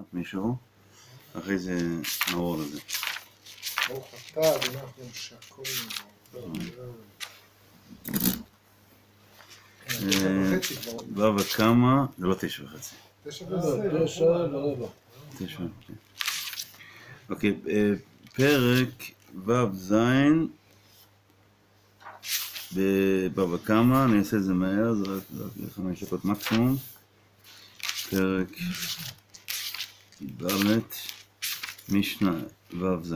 נשמת מישהו, אחרי זה נעבור לזה. ברוך אתה, ואנחנו שהכל כבר. ו' וכמה, זה לא תשע וחצי. תשע לא, ורבע. תשע, אוקיי. אה, פרק ו"ז בבבא קמא, אני אעשה את זה מהר, זה רק חמש דקות מקסימום. פרק ד' משנה ו"ז.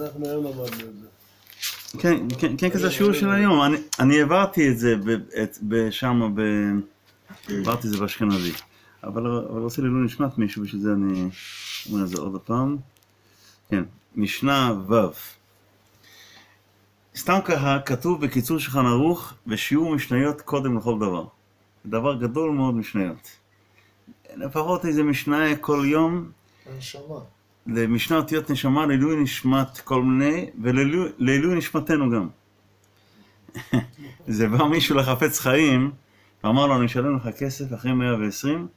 אנחנו היום למדנו את זה. כן, כן, כן, כזה השיעור של היום. אני, אני העברתי את זה ב... העברתי את זה באשכנזי. אבל, אבל רוצה לעילוי נשמת מישהו, בשביל זה אני אומר את זה עוד פעם. כן, משנה ו'. סתם ככה, כתוב בקיצור שולחן ערוך, ושיעור משניות קודם לכל דבר. דבר גדול מאוד משניות. לפחות איזה משנה כל יום, הנשמה. למשנה אותיות נשמה, לעילוי נשמת כל מיני, ולעילוי נשמתנו גם. זה בא מישהו לחפץ חיים, ואמר לו, אני אשלם לך כסף אחרי 120,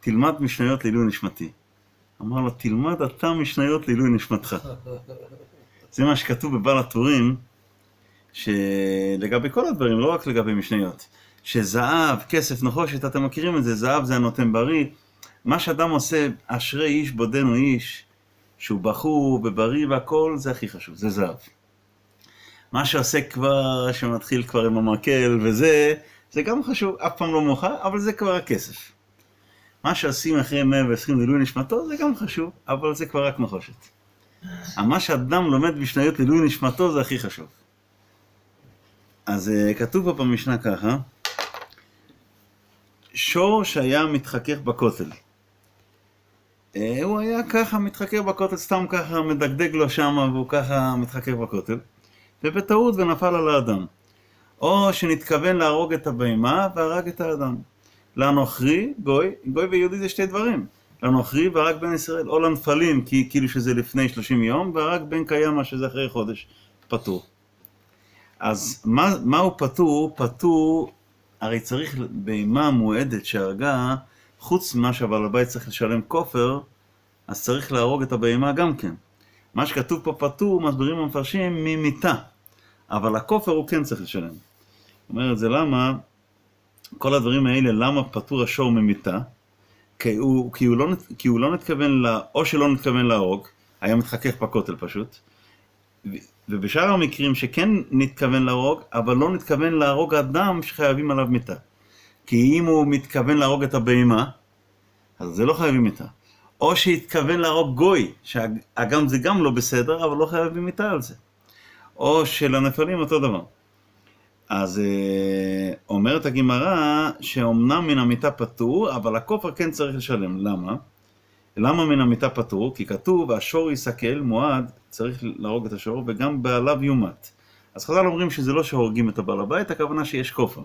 תלמד משניות לעילוי נשמתי. אמר לו, תלמד אתה משניות לעילוי נשמתך. זה מה שכתוב בבעל הטורים, שלגבי כל הדברים, לא רק לגבי משניות, שזהב, כסף, נחושת, אתם מכירים את זה, זהב זה הנותן בריא. מה שאדם עושה, אשרי איש בודנו איש, שהוא בחור ובריא והכל, זה הכי חשוב, זה זהב. מה שעושה כבר, שמתחיל כבר עם המקל וזה, זה גם חשוב, אף פעם לא מאוחר, אבל זה כבר הכסף. מה שעושים אחרי 120 לעילוי נשמתו, זה גם חשוב, אבל זה כבר רק נחושת. אבל מה שאדם לומד משניות לעילוי נשמתו, זה הכי חשוב. אז אה, כתוב פה במשנה ככה, שור שהיה מתחכך בכותל. אה, הוא היה ככה מתחכך בכותל, סתם ככה מדגדג לו שמה והוא ככה מתחכך בכותל, ובטעות ונפל על האדם. או שנתכוון להרוג את הבהמה והרג את האדם. לנוכרי, גוי, גוי ויהודי זה שתי דברים. לנוכרי והרג בן ישראל, או לנפלים, כי כאילו שזה לפני 30 יום, והרג בן קיימא שזה אחרי חודש, פטור. אז מה, מה הוא פטור? פטור, הרי צריך בהמה מועדת שהרגה, חוץ ממה שהבעל הבית צריך לשלם כופר, אז צריך להרוג את הבהמה גם כן. מה שכתוב פה פטור, מסבירים המפרשים, ממיתה. אבל הכופר הוא כן צריך לשלם. זאת אומרת, זה למה, כל הדברים האלה, למה פטור השור ממיתה? כי הוא, כי הוא, לא, כי הוא לא נתכוון, לה, או שלא נתכוון להרוג, היה מתחכך בכותל פשוט, ובשאר המקרים שכן נתכוון להרוג, אבל לא נתכוון להרוג אדם שחייבים עליו מיתה. כי אם הוא מתכוון להרוג את הבהמה, אז זה לא חייבים מיתה. או שהתכוון להרוג גוי, שהגם זה גם לא בסדר, אבל לא חייבים מיתה על זה. או שלנפלים אותו דבר. אז אה, אומרת הגמרא שאומנם מן המיטה פטור, אבל הכופר כן צריך לשלם. למה? למה מן המיטה פטור? כי כתוב, השור יסכל, מועד, צריך להרוג את השור, וגם בעליו יומת. אז חז"ל אומרים שזה לא שהורגים את הבעל הבית, הכוונה שיש כופר.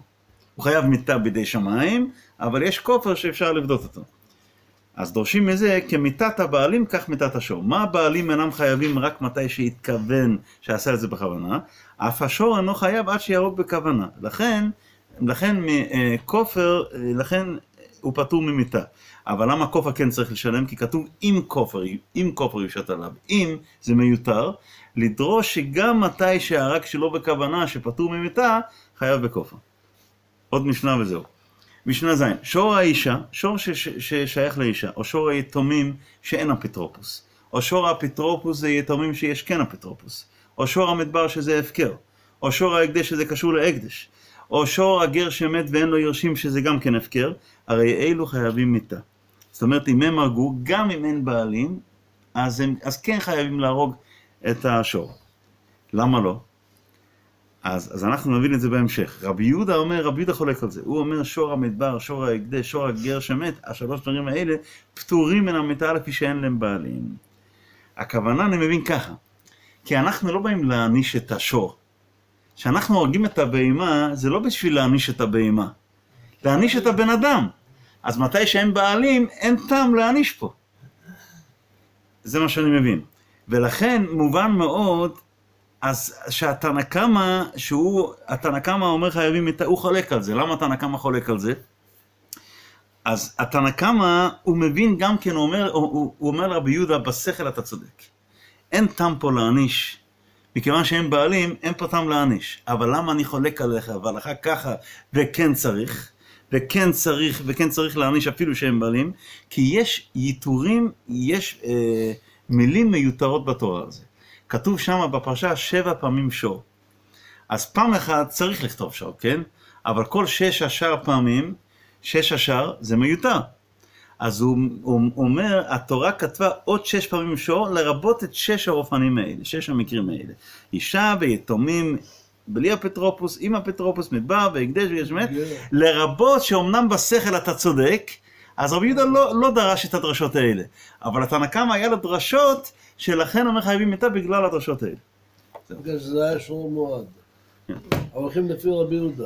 הוא חייב מיטה בידי שמיים, אבל יש כופר שאפשר לבדות אותו. אז דורשים מזה, כמיתת הבעלים, כך מיתת השור. מה הבעלים אינם חייבים רק מתי שהתכוון שעשה את זה בכוונה? אף השור אינו חייב עד שיהרוג בכוונה. לכן, לכן אה, כופר, אה, לכן הוא פטור ממיתה. אבל למה כופר כן צריך לשלם? כי כתוב אם כופר, אם כופר יושת עליו. אם זה מיותר, לדרוש שגם מתי שהרג שלא בכוונה, שפטור ממיתה, חייב בכופר. עוד משנה וזהו. משנה ז', שור האישה, שור ששייך לאישה, או שור היתומים שאין אפוטרופוס, או שור האפוטרופוס זה יתומים שיש כן אפוטרופוס, או שור המדבר שזה הפקר, או שור ההקדש שזה קשור להקדש, או שור הגר שמת ואין לו יורשים שזה גם כן הפקר, הרי אלו חייבים מיתה. זאת אומרת, אם הם הרגו, גם אם אין בעלים, אז, הם, אז כן חייבים להרוג את השור. למה לא? אז, אז אנחנו נבין את זה בהמשך. רבי יהודה אומר, רבי יהודה חולק על זה. הוא אומר שור המדבר, שור ההקדש, שור הגר שמת, השלוש דברים האלה פטורים מן המיטה לפי שאין להם בעלים. הכוונה, אני מבין ככה, כי אנחנו לא באים להעניש את השור. כשאנחנו הורגים את הבהמה, זה לא בשביל להעניש את הבהמה. להעניש את הבן אדם. אז מתי שאין בעלים, אין טעם להעניש פה. זה מה שאני מבין. ולכן מובן מאוד אז שהתנא קמא, שהוא, התנא קמא אומר חייבים הוא חולק על זה. למה התנא קמא חולק על זה? אז התנא קמא, הוא מבין גם כן, הוא אומר, הוא, הוא, אומר לרבי יהודה, בשכל אתה צודק. אין טעם פה להעניש, מכיוון שהם בעלים, אין פה טעם להעניש. אבל למה אני חולק עליך, והלכה ככה, וכן צריך, וכן צריך, וכן צריך להעניש אפילו שהם בעלים, כי יש ייתורים, יש אה, מילים מיותרות בתורה הזו. כתוב שם בפרשה שבע פעמים שור. אז פעם אחת צריך לכתוב שור, כן? אבל כל שש עשר פעמים, שש עשר זה מיותר. אז הוא, הוא אומר, התורה כתבה עוד שש פעמים שור, לרבות את שש האופנים האלה, שש המקרים האלה. אישה ויתומים, בלי אפוטרופוס, עם אפוטרופוס, מדבר והקדש ויש מת, לרבות שאומנם בשכל אתה צודק, אז רבי יהודה לא, לא דרש את הדרשות האלה. אבל התנא קמא היה לו דרשות, שלכן אומר חייבים מיתה בגלל הדרשות האלה. בגלל שזה היה שור מועד. כן. הולכים לפי רבי יהודה.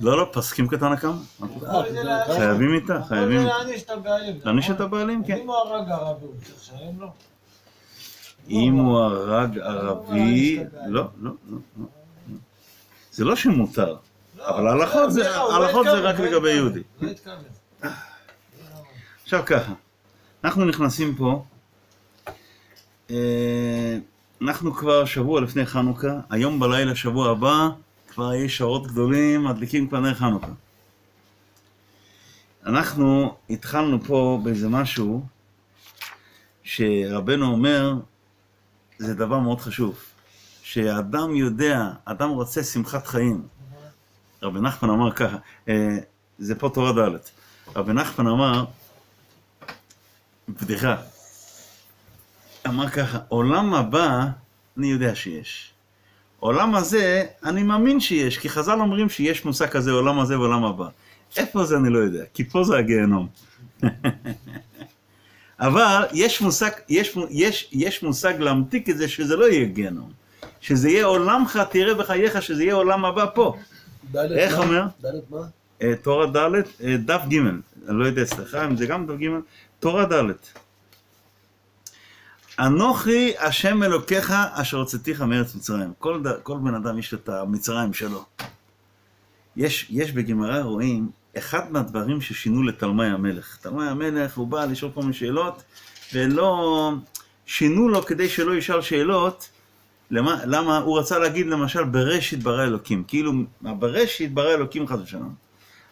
לא, לא, פסקים כתנא קמא. אה, היה- חייבים מיתה, חייבים. אבל להעניש את הבעלים. להעניש את? הבעלים, כן. אם הוא הרג ערבי, הוא צריך לשלם לו. אם הוא הרג ערבי, לא, לא, לא, לא. זה לא שמותר, אבל ההלכות זה- לא, לא רק לא לגבי יהודי. לא. עכשיו ככה, אנחנו נכנסים פה, אנחנו כבר שבוע לפני חנוכה, היום בלילה, שבוע הבא, כבר יש שעות גדולים, מדליקים כבר נר חנוכה. אנחנו התחלנו פה באיזה משהו שרבנו אומר, זה דבר מאוד חשוב, שאדם יודע, אדם רוצה שמחת חיים. רבי נחמן אמר ככה, אה, זה פה תורה ד', רבי נחמן אמר, בדיחה. אמר ככה, עולם הבא, אני יודע שיש. עולם הזה, אני מאמין שיש, כי חז"ל אומרים שיש מושג כזה, עולם הזה ועולם הבא. איפה זה אני לא יודע, כי פה זה הגיהנום. אבל יש מושג, יש, יש, יש מושג להמתיק את זה שזה לא יהיה גיהנום. שזה יהיה עולמך, תראה בחייך שזה יהיה עולם הבא פה. ד' איך מה? אומר? ד' מה? אה, תורה ד', אה, דף ג', אני לא יודע אצלך אם זה גם דף ג', תורה ד'. אנוכי השם אלוקיך אשר הוצאתיך מארץ מצרים. כל, ד... כל בן אדם יש את המצרים שלו. יש, יש בגמרא רואים, אחד מהדברים ששינו לתלמי המלך. תלמי המלך, הוא בא לשאול כל מיני שאלות, ולא... שינו לו כדי שלא ישאל שאלות, למה, למה הוא רצה להגיד למשל בראשית ברא אלוקים, כאילו בראשית ברא אלוקים חס ושלום.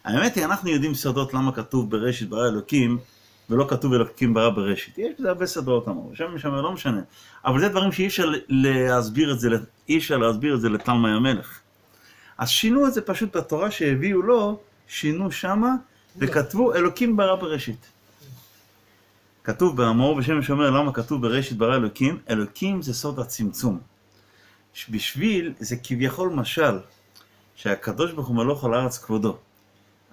האמת היא, אנחנו יודעים סודות למה כתוב בראשית ברא אלוקים, ולא כתוב אלוקים ברא בראשית. יש בזה הרבה סודות אמרו, שם שם לא משנה. אבל זה דברים שאי אפשר להסביר את זה, אי אפשר להסביר את זה לתלמי המלך. אז שינו את זה פשוט בתורה שהביאו לו, שינו שמה, וכתבו אלוקים ברא בראשית. כתוב באמור בשם שאומר למה כתוב בראשית ברא אלוקים, אלוקים זה סוד הצמצום. בשביל, זה כביכול משל, שהקדוש ברוך הוא מלוך על הארץ כבודו.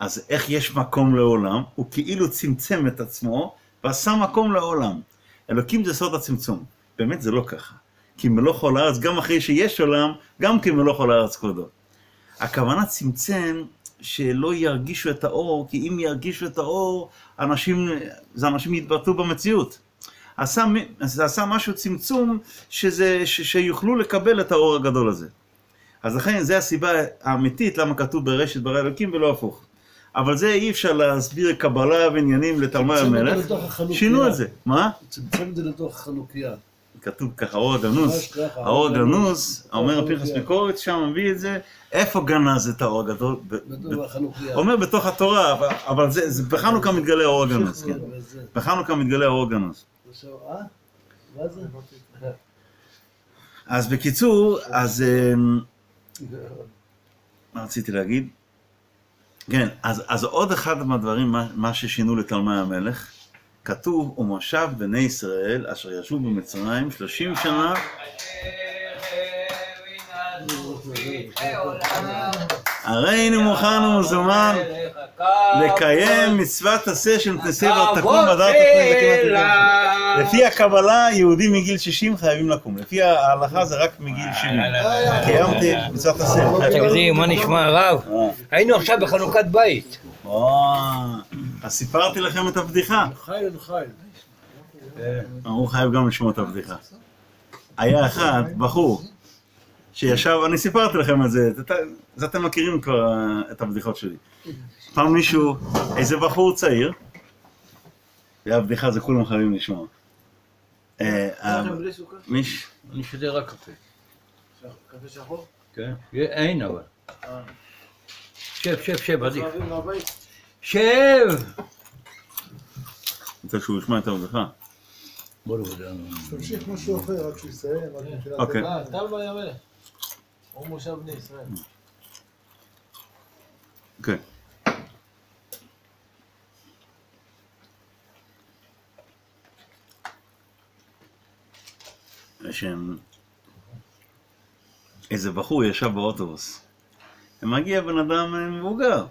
אז איך יש מקום לעולם? הוא כאילו צמצם את עצמו ועשה מקום לעולם. אלוקים זה סוד הצמצום. באמת זה לא ככה. כי מלוך על הארץ, גם אחרי שיש עולם, גם כי מלוך על הארץ כבודו. הכוונה צמצם שלא ירגישו את האור, כי אם ירגישו את האור, אנשים, זה אנשים יתבטאו במציאות. עשה, זה עשה משהו צמצום שזה, ש, שיוכלו לקבל את האור הגדול הזה. אז לכן זו הסיבה האמיתית למה כתוב בראשית ברא אלוקים ולא הפוך. אבל זה אי אפשר להסביר קבלה ועניינים לתלמי המלך. שינו את זה. מה? צמצם את זה לתוך החנוכיה. כתוב ככה, האור הגנוז. האור הגנוז, אומר כן. מקורת, שם מביא את זה. איפה גנז את האור הגדול? אומר בתוך התורה, אבל- בחנוכה מתגלה האור הגנוז. כן. בחנוכה מתגלה האור הגנוז. אה? אז בקיצור, אז אמ, מה רציתי להגיד? כן, אז, אז עוד אחד מהדברים, מה, מה ששינו לתלמי המלך, כתוב, ומושב בני ישראל אשר ישבו במצרים שלושים שנה, הרי הנה מוכן ומזומן לקיים מצוות עשה של כנסי ותקום בדעת הפני זקנת ירושלים. לפי הקבלה, יהודים מגיל 60 חייבים לקום. לפי ההלכה זה רק מגיל 70. קיימתי מצוות עשה. תקדים, מה נשמע הרב? אה. היינו עכשיו בחנוכת בית. אז סיפרתי לכם את הבדיחה. חייל חייל. הוא חייב גם לשמוע את הבדיחה. היה אחד, בחור, שישב, אני סיפרתי לכם את זה, אז אתם מכירים כבר אה, את הבדיחות שלי. פעם מישהו, איזה בחור צעיר, זה הבדיחה, זה כולם חייבים לשמוע. אה, אה? מיש, אני שותה רק קפה. קפה שחור? כן? אין אבל. שב, שב, שב, עדיף. שב! רוצה שהוא ישמע את הבדיחה. בוא נבודה. תמשיך משהו אחר עד שהוא יסיים, אוקיי. אה. כן. שהם... איזה בחור ישב באוטובוס. ומגיע בן אדם אה, מבוגר.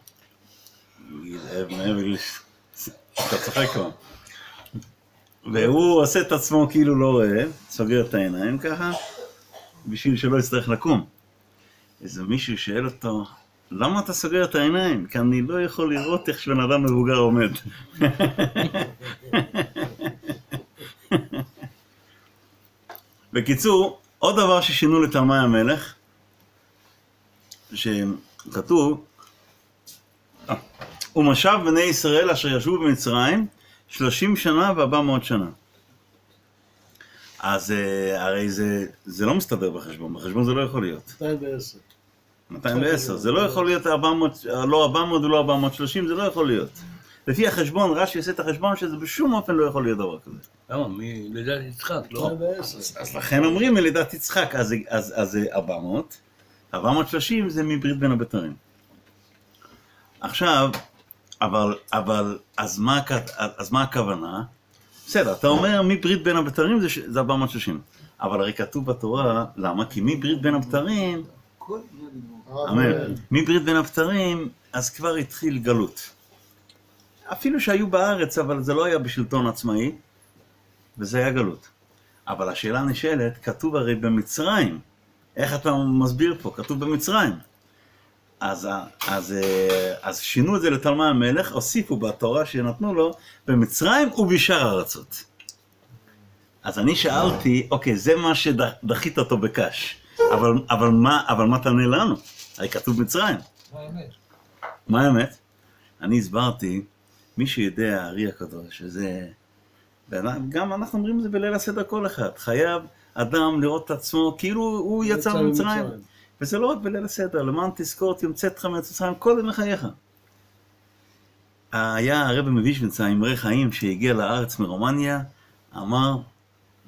אה, לגיל... אתה צוחק כבר. והוא עושה את עצמו כאילו לא רואה, סוגר את העיניים ככה, בשביל שלא יצטרך לקום. איזה מישהו שואל אותו, למה אתה סוגר את העיניים? כי אני לא יכול לראות איך שבן אדם מבוגר עומד. בקיצור, עוד דבר ששינו לתלמי המלך, שכתוב, אה, ומשב בני ישראל אשר ישבו במצרים שלושים שנה וארבע מאות שנה. אז אה, הרי זה, זה לא מסתדר בחשבון, בחשבון זה לא יכול להיות. 210. 210, זה לא יכול להיות 400, לא 400 ולא 430, זה לא יכול להיות. לפי החשבון, רש"י עושה את החשבון שזה בשום אופן לא יכול להיות דבר כזה. למה? מלידת יצחק, לא? 210. אז לכן אומרים מלידת יצחק, אז, זה- אז, אז זה 400, 430 זה מברית בין הבתרים. עכשיו, אבל, אבל, אז מה, אז מה הכוונה? בסדר, אתה אומר מברית בין הבתרים זה 430, אבל הרי כתוב בתורה, למה? כי מברית בין הבתרים, אמן, מברית בין הבתרים, אז כבר התחיל גלות. אפילו שהיו בארץ, אבל זה לא היה בשלטון עצמאי, וזה היה גלות. אבל השאלה נשאלת, כתוב הרי במצרים, איך אתה מסביר פה? כתוב במצרים. אז, אז, אה, אז שינו את זה לתלמי המלך, הוסיפו בתורה שנתנו לו, במצרים ובשאר הארצות. אז אני שאלתי, אוקיי, זה מה שדחית אותו בקש, אבל, אבל, מה, אבל מה תענה לנו? הרי כתוב מצרים. מה האמת? מה האמת? אני הסברתי, מי שיודע, הארי הקדוש, שזה... גם אנחנו אומרים את זה בליל הסדר כל אחד. חייב אדם לראות את עצמו כאילו הוא יצא ממצרים. וזה לא רק בליל הסדר, למען תזכור, תמצא אותך מארץ מצרים קודם לחייך. היה הרבי מוויז'ניצה מראה חיים שהגיע לארץ מרומניה, אמר,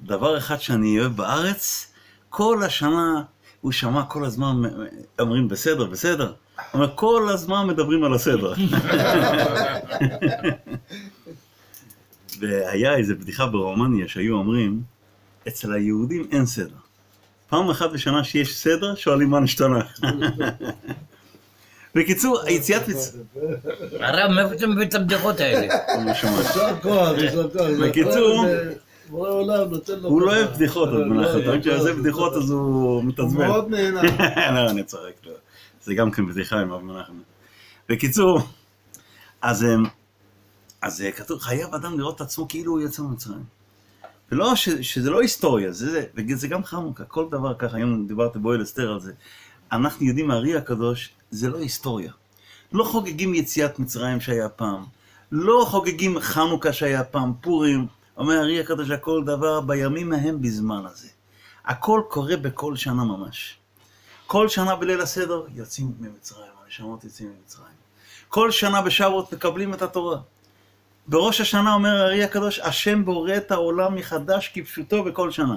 דבר אחד שאני אוהב בארץ, כל השנה הוא שמע כל הזמן, אומרים בסדר, בסדר. הוא אומר, כל הזמן מדברים על הסדר. והיה איזו בדיחה ברומניה שהיו אומרים, אצל היהודים אין סדר. פעם אחת בשנה שיש סדר, שואלים מה נשתנה. בקיצור, היציאת מצרים... הרב, מאיפה אתה מביא את הבדיחות האלה? יישר כוח, יישר כוח. בקיצור, בורא עולם נותן לו... הוא לא. אוהב בדיחות, אז לא, מנחם, לא, רק כשעושה לא, בדיחות אז הוא הוא מתעצבן. מאוד נהנה. לא, אני צוחק, לא. זה גם כן בדיחה עם אב מנחם. בקיצור, אז, אז אה, כתוב, חייב אדם לראות את עצמו כאילו הוא יצא ממצרים. ולא, ש, שזה לא היסטוריה, זה, זה, גם חנוכה, כל דבר ככה, היום דיברתי באוהל אסתר על זה. אנחנו יודעים מהארי הקדוש, זה לא היסטוריה. לא חוגגים יציאת מצרים שהיה פעם, לא חוגגים חנוכה שהיה פעם, פורים, אומר הארי הקדוש, הכל דבר בימים ההם בזמן הזה. הכל קורה בכל שנה ממש. כל שנה בליל הסדר יוצאים ממצרים, הנשמות יוצאים ממצרים. כל שנה בשבועות מקבלים את התורה. בראש השנה אומר הארי הקדוש, השם בורא את העולם מחדש כפשוטו בכל שנה.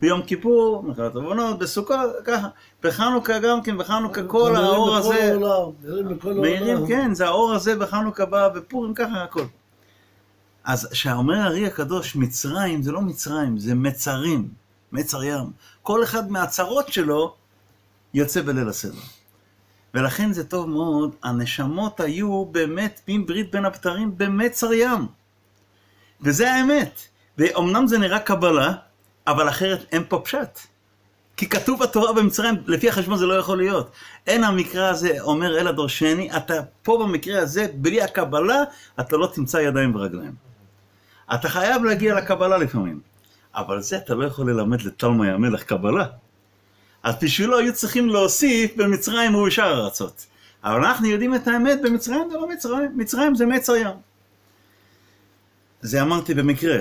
ביום כיפור, מלחמת עוונות, בסוכות, ככה. בחנוכה גם כן, בחנוכה כל האור הזה. מאירים, כן, זה האור הזה בחנוכה בא, בפורים ככה הכל. אז כשאומר הארי הקדוש, מצרים זה לא מצרים, זה מצרים, מצר ים. כל אחד מהצרות שלו יוצא בליל הסדר. ולכן זה טוב מאוד, הנשמות היו באמת מברית בין הבתרים במצר ים. וזה האמת. ואומנם זה נראה קבלה, אבל אחרת אין פה פשט. כי כתוב בתורה במצרים, לפי החשבון זה לא יכול להיות. אין המקרא הזה אומר אלא דורשני, אתה פה במקרה הזה, בלי הקבלה, אתה לא תמצא ידיים ורגליים. אתה חייב להגיע לקבלה לפעמים. אבל זה אתה לא יכול ללמד לתלמי המלך קבלה. אז בשבילו היו צריכים להוסיף במצרים ובשאר הארצות. אבל אנחנו יודעים את האמת, במצרים זה לא מצרים, מצרים זה מצר ים. זה אמרתי במקרה.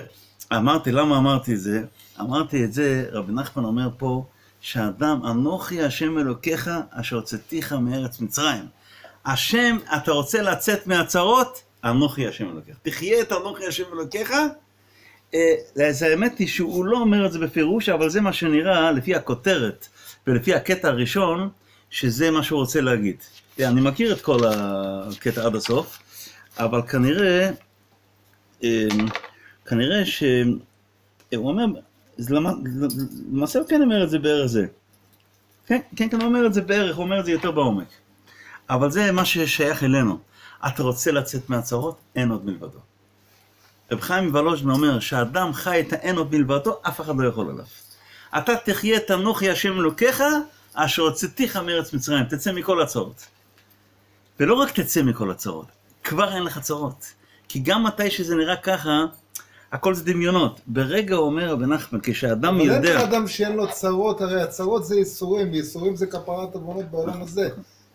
אמרתי, למה אמרתי את זה? אמרתי את זה, רבי נחמן אומר פה, שאדם, אנוכי השם אלוקיך, אשר הוצאתיך מארץ מצרים. השם, אתה רוצה לצאת מהצרות? אנוכי השם אלוקיך. תחיה את אנוכי השם אלוקיך. אה, אז האמת היא שהוא לא אומר את זה בפירוש, אבל זה מה שנראה לפי הכותרת ולפי הקטע הראשון, שזה מה שהוא רוצה להגיד. אני מכיר את כל הקטע עד הסוף, אבל כנראה, אה, כנראה שהוא אומר, למעשה הוא כן אומר את זה בערך זה. כן, כן, כן, הוא אומר את זה בערך, הוא אומר את זה יותר בעומק. אבל זה מה ששייך אלינו. אתה רוצה לצאת מהצרות? אין עוד מלבדו. רב חיים מוולוז'ין אומר שאדם חי את האין עוד מלבדו, אף אחד לא יכול עליו. אתה תחיה את אנוכי השם אלוקיך, אשר הוצאתיך מארץ מצרים, תצא מכל הצרות. ולא רק תצא מכל הצרות, כבר אין לך צרות. כי גם מתי שזה נראה ככה, הכל זה דמיונות. ברגע אומר רבי נחמן, כשאדם אבל אין יודע... אדם שאין לו צרות, הרי הצרות זה ייסורים, וייסורים זה כפרת עוונות בעולם הזה.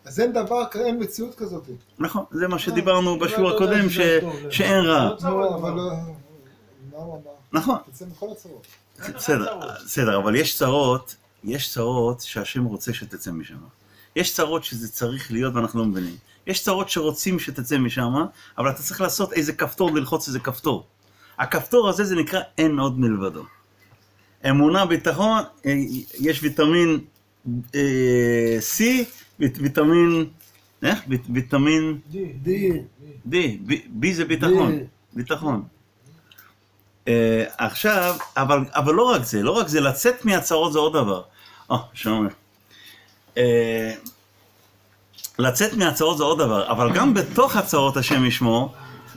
אז אין דבר, אין מציאות כזאת. נכון, זה מה שדיברנו לא, בשיעור לא, הקודם, שאין רע. נכון. בסדר, בסדר, אבל יש צרות, יש צרות שהשם רוצה שתצא משם. יש צרות שזה צריך להיות ואנחנו לא מבינים. יש צרות שרוצים שתצא משם, אבל אתה צריך לעשות איזה כפתור, ללחוץ איזה כפתור. הכפתור הזה זה נקרא אין עוד מלבדו. אמונה, ביטחון, אה, יש ויטמין אה, C, ויטמין, איך? ויט- ויטמין די. די. D, B- זה ביטחון. ביטחון. אה, עכשיו, אבל, אבל לא רק זה, לא רק זה, לצאת מהצרות זה עוד דבר. אה, שלום. אה, לצאת מהצרות זה עוד דבר, אבל גם בתוך הצרות השם ישמור,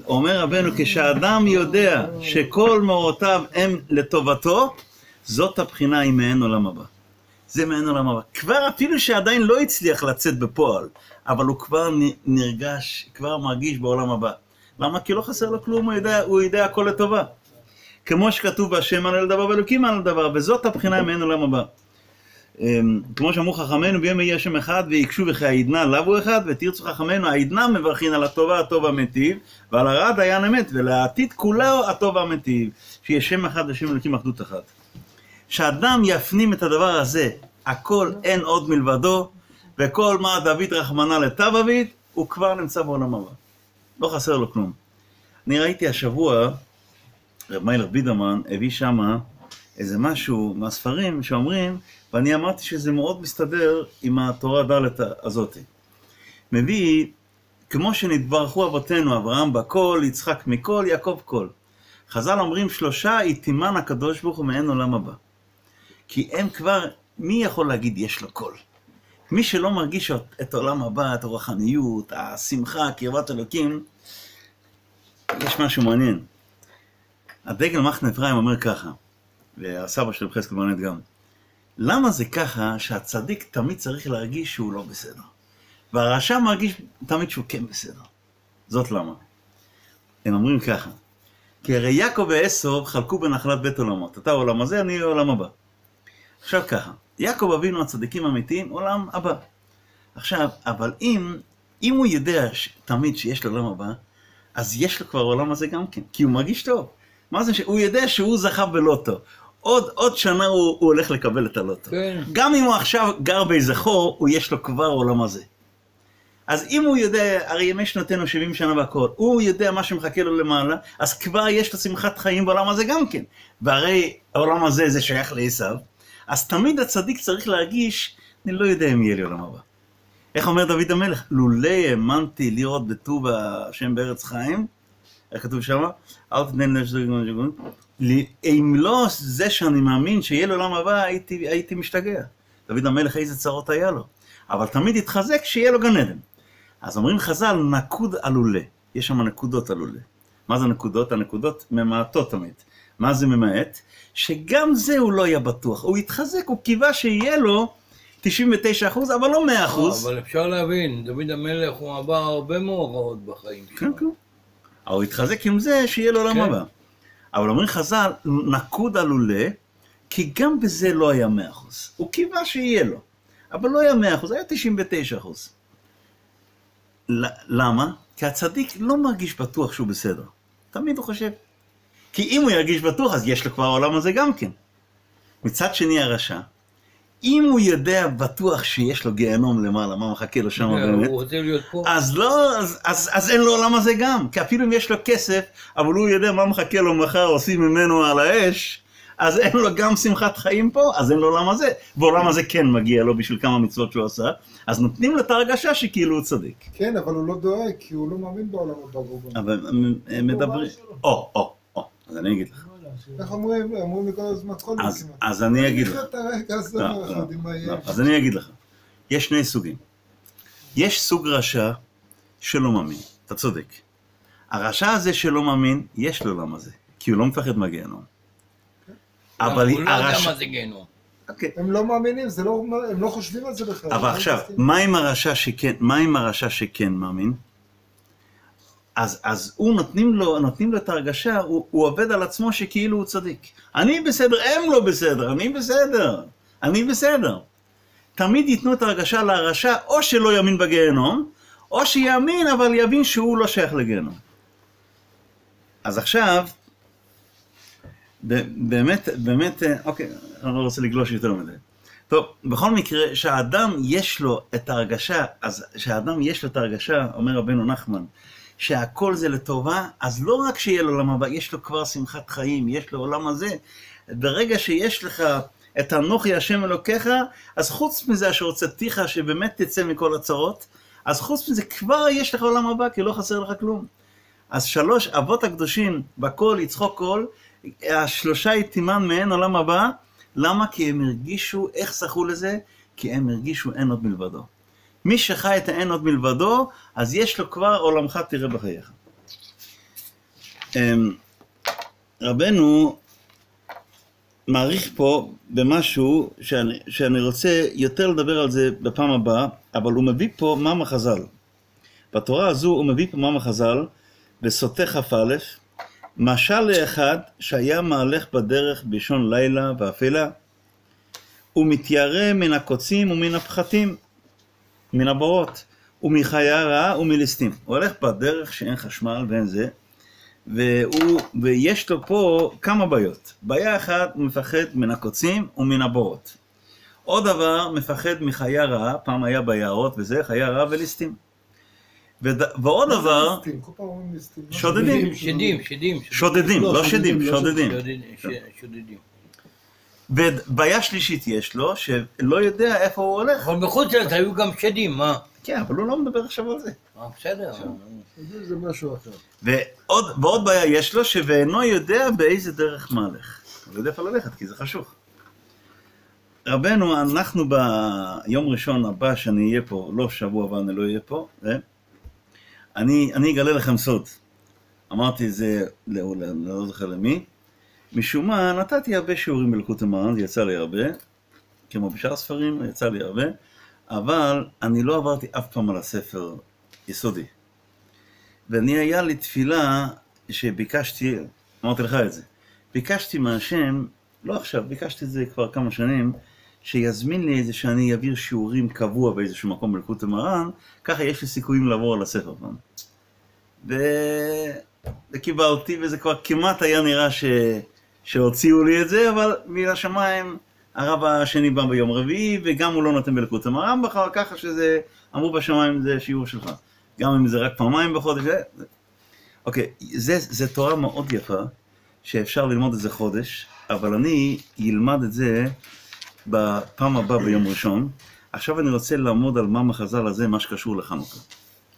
אומר רבנו, כשאדם יודע שכל מאורותיו הם לטובתו, זאת הבחינה היא מעין עולם הבא. זה מעין עולם הבא. כבר אפילו שעדיין לא הצליח לצאת בפועל, אבל הוא כבר נרגש, כבר מרגיש בעולם הבא. למה? כי לא חסר לו כלום, הוא יודע, הוא יודע הכל לטובה. כמו שכתוב בהשם על הדבר ואלוקים על הדבר, וזאת הבחינה מעין עולם הבא. אמ, כמו שאמרו חכמינו, ביום יהיה השם אחד ויקשו וכי העדנה הוא אחד, ותרצו חכמינו, העדנה מברכין על הטוב הטוב המטיב, ועל הרע דיין אמת, ולעתיד כולו הטוב המטיב, שיהיה שם אחד ושם אלוקים אחדות אחת. שאדם יפנים את הדבר הזה, הכל אין עוד מלבדו, וכל מה דוד רחמנא לטב אביד, הוא כבר נמצא בעולם הבא. לא חסר לו כלום. אני ראיתי השבוע, רב מיילר בידרמן הביא שמה איזה משהו מהספרים שאומרים, ואני אמרתי שזה מאוד מסתדר עם התורה ד' הזאתי. מביא, כמו שנתברכו אבותינו, אברהם בכל, יצחק מכל, יעקב כל. חז"ל אומרים שלושה יתימן הקדוש ברוך הוא מעין עולם הבא. כי הם כבר, מי יכול להגיד יש לו קול? מי שלא מרגיש את עולם הבא, את הרוחניות, השמחה, קרבת אלוקים, יש משהו מעניין. הדגל מחנה אפרים אומר ככה, והסבא של חזקאל ברנט גם, למה זה ככה שהצדיק תמיד צריך להרגיש שהוא לא בסדר? והרשע מרגיש תמיד שהוא כן בסדר. זאת למה. הם אומרים ככה, כי הרי יעקב ועשו חלקו בנחלת בית עולמות. אתה עולם הזה, אני עולם הבא. עכשיו ככה, יעקב אבינו הצדיקים האמיתיים, עולם הבא. עכשיו, אבל אם, אם הוא יודע ש, תמיד שיש לו עולם הבא, אז יש לו כבר עולם הזה גם כן, כי הוא מרגיש טוב. מה זה שהוא יודע שהוא זכה בלוטו. עוד, עוד שנה הוא, הוא הולך לקבל את הלוטו. כן. גם אם הוא עכשיו גר באיזה חור, הוא יש לו כבר עולם הזה. אז אם הוא יודע, הרי ימי שנותינו 70 שנה והכל, הוא יודע מה שמחכה לו למעלה, אז כבר יש לו שמחת חיים בעולם הזה גם כן. והרי העולם הזה זה שייך לעשו, אז תמיד הצדיק צריך להרגיש, אני לא יודע אם יהיה לי עולם הבא. איך אומר דוד המלך? לולא האמנתי לראות בטוב השם בארץ חיים, איך כתוב שם? אל תתנן לשגון אם לא זה שאני מאמין שיהיה לעולם הבא, הייתי, הייתי משתגע. דוד המלך איזה צרות היה לו. אבל תמיד התחזק שיהיה לו גן עדן. אז אומרים חז"ל, נקוד עלולה. יש שם נקודות עלולה. מה זה נקודות? הנקודות ממעטות תמיד. מה זה ממעט? שגם זה הוא לא היה בטוח. הוא התחזק, הוא קיווה שיהיה לו 99 אחוז, אבל לא 100 אחוז. אבל אפשר להבין, דוד המלך הוא עבר הרבה מאורעות בחיים שלו. כן, כן. אבל הוא התחזק עם זה שיהיה לו עולם כן. הבא. אבל אומרים חז"ל, נקוד עלולה, כי גם בזה לא היה 100 אחוז. הוא קיווה שיהיה לו. אבל לא היה 100 אחוז, היה 99 אחוז. למה? כי הצדיק לא מרגיש בטוח שהוא בסדר. תמיד הוא חושב, כי אם הוא ירגיש בטוח, אז יש לו כבר העולם הזה גם כן. מצד שני הרשע, אם הוא יודע בטוח שיש לו גיהנום למעלה, מה מחכה לו שם באמת, הוא רוצה להיות פה. אז לא, אז, אז, אז אין לו עולם הזה גם. כי אפילו אם יש לו כסף, אבל הוא יודע מה מחכה לו מחר, עושים ממנו על האש, אז אין לו גם שמחת חיים פה, אז אין לו עולם הזה. ועולם הזה כן מגיע לו בשביל כמה מצוות שהוא עשה, אז נותנים לו את ההרגשה שכאילו הוא צדיק. כן, אבל הוא לא דואג, כי הוא לא מאמין בעולם הבא. אבל הם- הם מדברים... או, או, אז אני אגיד לך. איך אומרים? אומרים לי כל הזמן, כל יום אז, אני אגיד לך. לא, לא, לא. אז אני אגיד לך. יש שני סוגים. יש סוג רשע שלא מאמין, אתה צודק. הרשע הזה שלא מאמין, יש לו למה זה, כי הוא לא מפחד מהגיהנום. אבל הוא לא יודע הרשע... מה זה גיהנום. אוקיי. הם לא מאמינים, זה לא, הם לא חושבים על זה בכלל. אבל עכשיו, הרשע מה עם הרשע שכן מאמין? אז, אז הוא נותנים לו, נותנים לו את ההרגשה, הוא, הוא עובד על עצמו שכאילו הוא צדיק. אני בסדר, הם לא בסדר, אני בסדר, אני בסדר. תמיד ייתנו את ההרגשה לרשע, או שלא יאמין בגיהנום, או שיאמין, אבל יבין שהוא לא שייך לגיהנום. אז עכשיו, באמת, באמת, אוקיי, אני לא רוצה לגלוש יותר מדי. טוב, בכל מקרה, שהאדם יש לו את ההרגשה, אז שהאדם יש לו את ההרגשה, אומר רבנו נחמן, שהכל זה לטובה, אז לא רק שיהיה לו עולם הבא, יש לו כבר שמחת חיים, יש לו עולם הזה. ברגע שיש לך את אנוכי השם אלוקיך, אז חוץ מזה אשר הוצאתיך, שבאמת תצא מכל הצרות, אז חוץ מזה כבר יש לך עולם הבא, כי לא חסר לך כלום. אז שלוש אבות הקדושים, בכל יצחוק כל, השלושה יתימן מהן עולם הבא, למה? כי הם הרגישו, איך זכו לזה? כי הם הרגישו אין עוד מלבדו. מי שחי את האין עוד מלבדו, אז יש לו כבר עולמך תראה בחייך. אמ, רבנו מעריך פה במשהו שאני, שאני רוצה יותר לדבר על זה בפעם הבאה, אבל הוא מביא פה מאמר חז"ל. בתורה הזו הוא מביא פה מאמר חז"ל בסוטה כ"א, משל לאחד שהיה מהלך בדרך באישון לילה ואפלה, ומתיירא מן הקוצים ומן הפחתים, מן הבורות, ומחיה רעה ומליסטים. הוא הולך בדרך שאין חשמל ואין זה, והוא, ויש לו פה כמה בעיות. בעיה אחת, הוא מפחד מן הקוצים ומן הבורות. עוד דבר, מפחד מחיה רעה, פעם היה ביערות וזה, חיה רעה וליסטים. וד... ועוד דבר? שודדים. שדים, שדים. שודדים, לא, לא שודדים, שדים, לא שודדים. ובעיה שלישית יש לו, שלא יודע איפה הוא הולך. אבל בחוץ לארץ היו גם שדים, מה? כן, אבל הוא לא מדבר עכשיו על זה. אה, בסדר. זה זה משהו אחר. ועוד, ועוד בעיה יש לו, שאינו יודע באיזה דרך מהלך. הוא לא יודע איפה ללכת, כי זה חשוך. רבנו, אנחנו ביום ראשון הבא שאני אהיה פה, לא שבוע הבא אני לא אהיה פה, אה? אני, אני אגלה לכם סוד. אמרתי את זה, לא, לא, לא זוכר למי. משום מה, נתתי הרבה שיעורים בלקוט המרן, זה יצא לי הרבה, כמו בשאר הספרים, יצא לי הרבה, אבל אני לא עברתי אף פעם על הספר יסודי. ואני, היה לי תפילה שביקשתי, אמרתי לך את זה, ביקשתי מהשם, לא עכשיו, ביקשתי את זה כבר כמה שנים, שיזמין לי איזה שאני אעביר שיעורים קבוע באיזשהו מקום בלקוט המרן, ככה יש לי סיכויים לעבור על הספר פעם. ו... וקיבלתי, וזה כבר כמעט היה נראה ש... שהוציאו לי את זה, אבל מן השמיים הרב השני בא ביום רביעי, וגם הוא לא נותן בלקוט המרן בחר, ככה שזה, אמרו בשמיים זה שיעור שלך. גם אם זה רק פעמיים בחודש, זה... אוקיי, זה, זה תורה מאוד יפה, שאפשר ללמוד את זה חודש, אבל אני אלמד את זה בפעם הבאה ביום ראשון. עכשיו אני רוצה לעמוד על מה מחז"ל הזה, מה שקשור לחנוכה.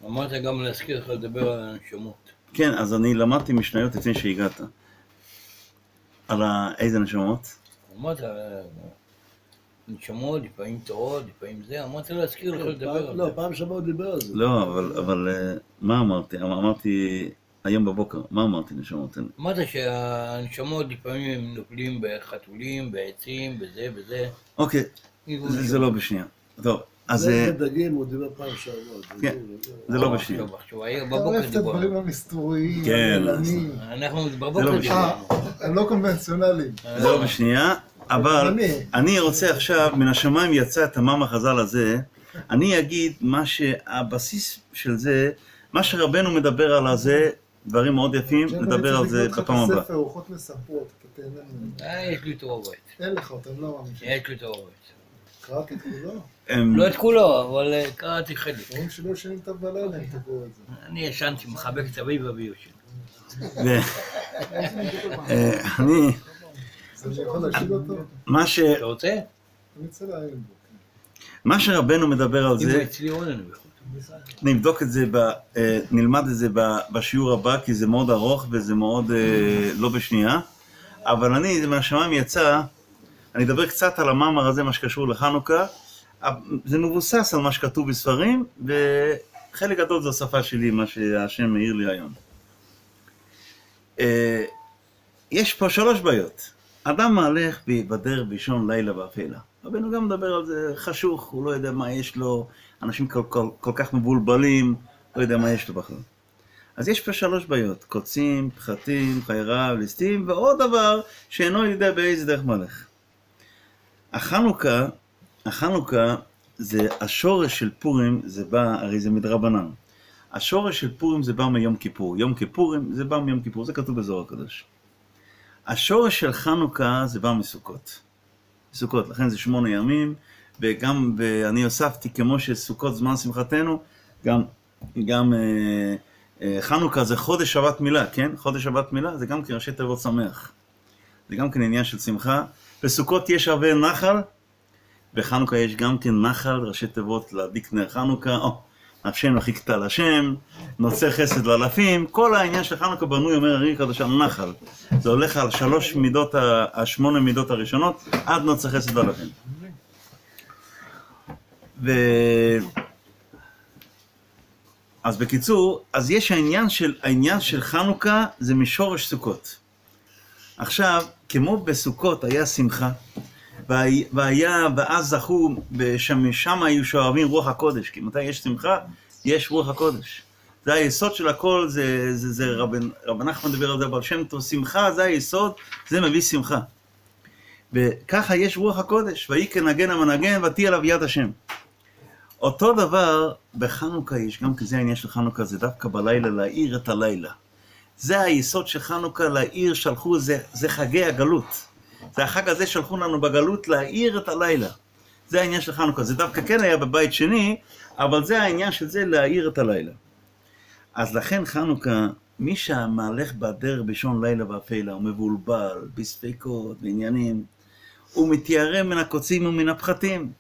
אמרת גם להזכיר לך לדבר על הנשמות. כן, אז אני למדתי משניות לפני שהגעת. על. איזה נשמות? אמרת, אה, נשמות, לפעמים טהרות, לפעמים זה, אמרתי להזכיר לך לדבר על לא, זה. פעם שעברה הוא דיבר על זה. לא, אבל, אבל אה, מה אמרתי? אמ- אמרתי היום בבוקר, מה אמרתי נשמות? אמרת שהנשמות לפעמים הם נופלים בחתולים, בעצים, בזה וזה. אוקיי, זה, זה לא בשנייה. טוב, אז זה אה, דגים, הוא דיבר פעם שעברה. כן. דגים, זה- לא אה, בשנייה. עכשיו, עכשיו, היה אתה בבוקר אוהב את. הדברים המסתוריים, כן, אנחנו זה בבוקר לא דיברנו. הלא קונבנציונליים. זה לא בשנייה, אבל אני. רוצה עכשיו, מן השמיים יצא את המאמר חז"ל הזה, אני אגיד מה שהבסיס של זה, מה שרבנו מדבר על הזה, דברים מאוד יפים, נדבר על זה בפעם הבאה. אה, יש לי בבית. אין לך אותם, לא מאמין. יש לי בבית. קראתי את כולו. לא את כולו, אבל אה, קראתי חלק. אומרים שלא ישנים טוב בלילה אם קורא את זה. אני ישנתי, מחבק את אביב שלי. ו- אה, אני? מה ש- אתה רוצה? אני רוצה לעיין בו. מה שרבנו מדבר על זה. נבדוק את זה, ב, אה, נלמד את זה בשיעור הבא, כי זה מאוד ארוך וזה מאוד לא בשנייה. אבל אני, זה מהשמיים יצא, אני אדבר קצת על המאמר הזה, מה שקשור לחנוכה. זה מבוסס על מה שכתוב בספרים, וחלק גדול זו השפה שלי, מה שהשם מעיר לי היום. אה, יש פה שלוש בעיות. אדם מהלך בדרך באישון לילה ואפלה. רבנו גם מדבר על זה חשוך, הוא לא יודע מה יש לו, אנשים כל, כל, כל כך מבולבלים, לא יודע מה יש לו בכלל. אז יש פה שלוש בעיות, קוצים, פחתים, חיי רעב, ליסטים, ועוד דבר שאינו יודע באיזה דרך מלך. החנוכה, החנוכה זה השורש של פורים, זה בא, הרי זה מדרבנן. השורש של פורים זה בא מיום כיפור. יום כיפורים זה בא מיום כיפור, זה כתוב בזוהר הקדוש. השורש של חנוכה זה בא מסוכות. סוכות, לכן זה שמונה ימים, וגם, ואני הוספתי, כמו שסוכות זמן שמחתנו, גם, גם אה, אה, חנוכה זה חודש שבת מילה, כן? חודש שבת מילה זה גם כן ראשי תיבות שמח. זה גם כן עניין של שמחה. בסוכות יש הרבה נחל, בחנוכה יש גם כן נחל, ראשי תיבות להדליק נר חנוכה, או, נפשנו חיכתה להשם, נוצר חסד לאלפים, כל העניין של חנוכה בנוי, אומר הרי הקדוש, על נחל. זה הולך על שלוש מידות, השמונה מידות הראשונות, עד נוצר חסד לאלפים. ו... אז בקיצור, אז יש העניין של, העניין של חנוכה זה משורש סוכות. עכשיו, כמו בסוכות היה שמחה, והיה, ואז זכו, ושם היו שואבים רוח הקודש, כי מתי יש שמחה? יש רוח הקודש. זה היסוד של הכל, זה, זה, זה רבן, רבן נחמן מדבר על זה, אבל שם טוב, שמחה זה היסוד, זה מביא שמחה. וככה יש רוח הקודש, ויהי כנגן המנגן ותהי עליו יד השם. אותו דבר בחנוכה יש, גם כי זה העניין של חנוכה, זה דווקא בלילה להאיר את הלילה. זה היסוד של חנוכה, להאיר, שלחו, זה, זה חגי הגלות. זה החג הזה שלחו לנו בגלות להאיר את הלילה. זה העניין של חנוכה. זה דווקא כן היה בבית שני, אבל זה העניין של זה להאיר את הלילה. אז לכן חנוכה, מי שהמהלך בדרך בשעון לילה ואפלה, הוא מבולבל, בספקות, בעניינים, הוא מתיירא מן הקוצים ומן הפחתים.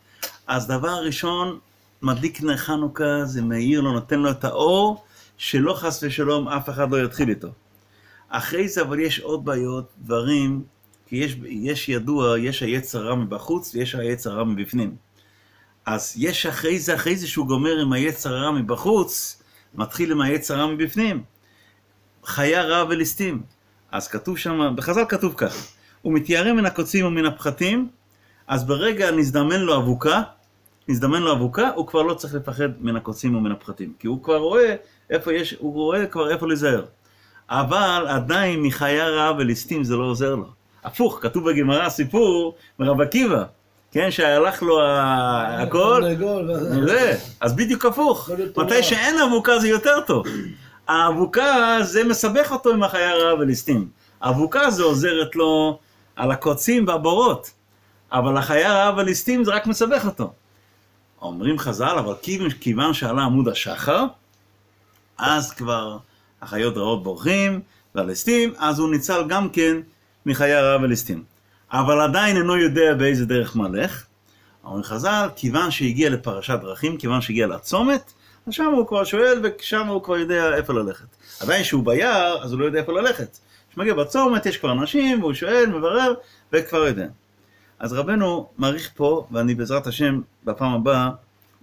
אז דבר ראשון, מדליק נר חנוכה, זה מאיר לו, נותן לו את האור, שלא חס ושלום אף אחד לא יתחיל איתו. אחרי זה אבל יש עוד בעיות, דברים, כי יש, יש ידוע, יש היצר רע מבחוץ ויש היצר רע מבפנים. אז יש אחרי זה, אחרי זה שהוא גומר עם היצר הרע מבחוץ, מתחיל עם היצר הרע מבפנים. חיה רע וליסטים. אז כתוב שם, בחז"ל כתוב ככה, הוא מתיירא מן הקוצים ומן הפחתים, אז ברגע נזדמן לו אבוקה, נזדמן לו אבוקה, הוא כבר לא צריך לפחד מן הקוצים ומן הפחתים, כי הוא כבר רואה איפה יש, הוא רואה כבר איפה להיזהר. אבל עדיין מחיה רעה וליסטים זה לא עוזר לו. הפוך, כתוב בגמרא סיפור מרב עקיבא, כן, שהלך לו ה- הכל, זה, אז בדיוק הפוך. מתי שאין אבוקה זה יותר טוב. האבוקה זה מסבך אותו עם החיה רעה וליסטים. האבוקה זה עוזרת לו על הקוצים והבורות, אבל החיה רעה וליסטים זה רק מסבך אותו. אומרים חז"ל, אבל כיוון שעלה עמוד השחר, אז כבר החיות רעות בורחים, והליסטים, אז הוא ניצל גם כן מחיי רעה וליסטים. אבל עדיין אינו יודע באיזה דרך מלך. אומרים חז"ל, כיוון שהגיע לפרשת דרכים, כיוון שהגיע לצומת, אז שם הוא כבר שואל, ושם הוא כבר יודע איפה ללכת. עדיין כשהוא ביער, אז הוא לא יודע איפה ללכת. כשמגיע בצומת, יש כבר אנשים, והוא שואל, מברר, וכבר יודע. אז רבנו מעריך פה, ואני בעזרת השם, בפעם הבאה,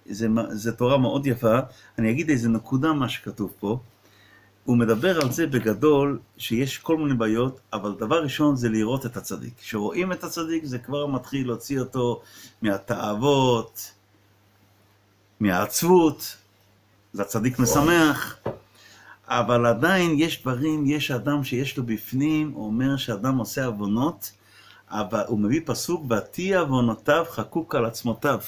זה, זה תורה מאוד יפה, אני אגיד איזה נקודה מה שכתוב פה. הוא מדבר על זה בגדול, שיש כל מיני בעיות, אבל דבר ראשון זה לראות את הצדיק. כשרואים את הצדיק זה כבר מתחיל להוציא אותו מהתאוות, מהעצבות, זה הצדיק משמח, אבל עדיין יש דברים, יש אדם שיש לו בפנים, הוא אומר שאדם עושה עוונות, אבל הוא מביא פסוק, ותהי עוונותיו חקוק על עצמותיו.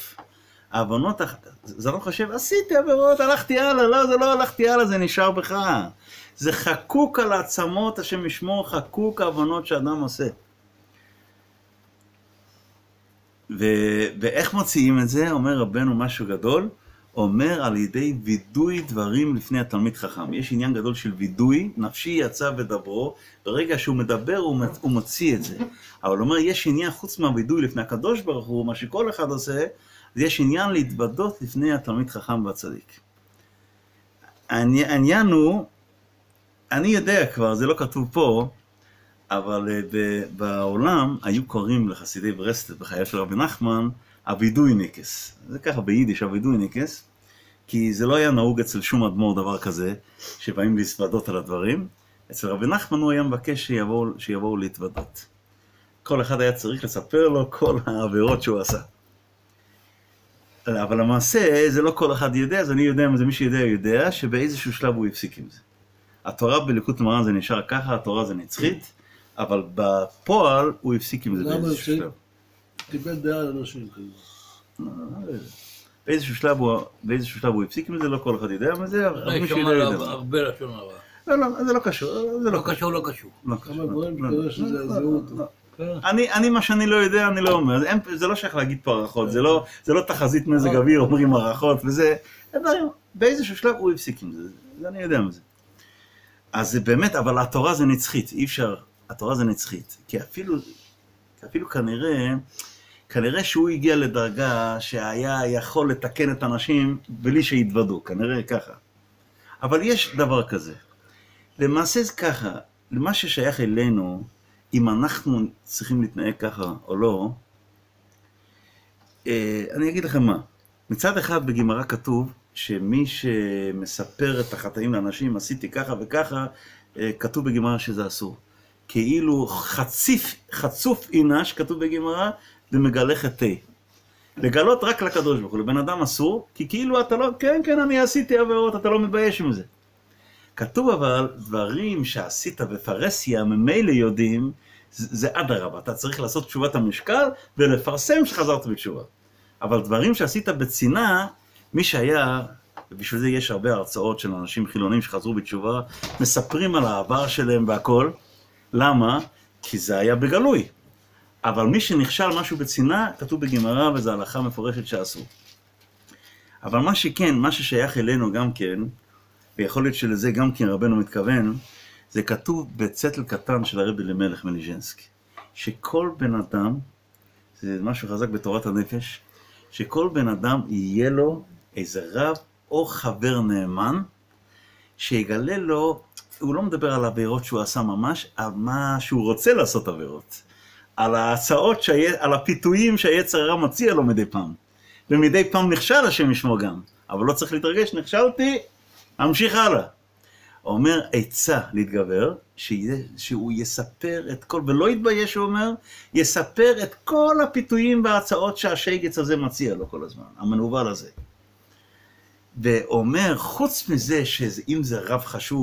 הח- זה לא חושב, עשיתי עבירות, הלכתי הלאה, לא, זה לא הלכתי הלאה, זה נשאר בך. זה חקוק על העצמות, השם ישמור, חקוק העוונות שאדם עושה. ו- ואיך מוציאים את זה? אומר רבנו משהו גדול, אומר על ידי וידוי דברים לפני התלמיד חכם. יש עניין גדול של וידוי, נפשי יצא ודברו, ברגע שהוא מדבר הוא, מצ- הוא מוציא את זה. אבל אומר, יש עניין חוץ מהווידוי לפני הקדוש ברוך הוא, מה שכל אחד עושה, יש עניין להתוודות לפני התלמיד חכם והצדיק. העני- העניין הוא, אני יודע כבר, זה לא כתוב פה, אבל אה, בעולם היו קוראים לחסידי ברסלב בחייו של רבי נחמן אבידוי ניקס. זה ככה ביידיש אבידוי ניקס, כי זה לא היה נהוג אצל שום אדמו"ר דבר כזה, שבאים להתוודות על הדברים. אצל רבי נחמן הוא היה מבקש שיבואו, שיבואו להתוודות. כל אחד היה צריך לספר לו כל העבירות שהוא עשה. אבל למעשה זה לא כל אחד יודע, אז אני יודע אם זה מי שיודע יודע שבאיזשהו שלב הוא הפסיק עם זה. התורה בליקוד מרן זה נשאר ככה, התורה זה נצחית, אבל בפועל הוא הפסיק עם זה למה באיזשהו הפסיק? שלב. קיבל דעה לאנשים כזה. באיזשהו שלב הוא, באיזשהו שלב הוא הפסיק עם זה, לא כל אחד יודע מזה, אבל מי יש שם שיודע עליו יודע. הרבה לשון הרע. לא, לא, זה לא קשור, זה לא לא קשור. לא קשור. לא קשור. לא, יודע לא, לא. לא. כן. אני, אני מה שאני לא יודע, אני לא אומר. זה לא שייך להגיד פה הערכות, זה לא, זה לא תחזית מזג אוויר, אומרים הערכות וזה. זה באיזשהו שלב הוא הפסיק עם זה, זה אני יודע מזה. אז זה באמת, אבל התורה זה נצחית, אי אפשר, התורה זה נצחית. כי אפילו, אפילו כנראה, כנראה שהוא הגיע לדרגה שהיה יכול לתקן את האנשים בלי שיתוודו, כנראה ככה. אבל יש דבר כזה. למעשה זה ככה, למה ששייך אלינו, אם אנחנו צריכים להתנהג ככה או לא, אה, אני אגיד לכם מה. מצד אחד בגמרא כתוב שמי שמספר את החטאים לאנשים, עשיתי ככה וככה, אה, כתוב בגמרא שזה אסור. כאילו חציף, חצוף אינש, כתוב בגמרא, ומגלה חטא. לגלות רק לקדוש ברוך הוא, לבן אדם אסור, כי כאילו אתה לא, כן, כן, אני עשיתי עבירות, אתה לא מתבייש עם זה. כתוב אבל, דברים שעשית בפרהסיה, ממילא יודעים, זה אדרבה, אתה צריך לעשות תשובת המשקל ולפרסם שחזרת בתשובה. אבל דברים שעשית בצנעה, מי שהיה, ובשביל זה יש הרבה הרצאות של אנשים חילונים שחזרו בתשובה, מספרים על העבר שלהם והכל. למה? כי זה היה בגלוי. אבל מי שנכשל משהו בצנעה, כתוב בגמרא וזו הלכה מפורשת שאסור. אבל מה שכן, מה ששייך אלינו גם כן, ויכול להיות שלזה גם כן רבנו מתכוון, זה כתוב בצטל קטן של הרבי למלך מליז'נסקי, שכל בן אדם, זה משהו חזק בתורת הנפש, שכל בן אדם יהיה לו איזה רב או חבר נאמן, שיגלה לו, הוא לא מדבר על עבירות שהוא עשה ממש, על מה שהוא רוצה לעשות עבירות. על ההצעות, שהי... על הפיתויים שהיצר הרע מציע לו מדי פעם. ומדי פעם נכשל השם ישמור גם, אבל לא צריך להתרגש, נכשלתי, אמשיך הלאה. אומר עצה להתגבר, שיהיה, שהוא יספר את כל, ולא יתבייש, הוא אומר, יספר את כל הפיתויים וההצעות שהשייגץ הזה מציע לו כל הזמן, המנוול הזה. ואומר, חוץ מזה שאם זה רב חשוב,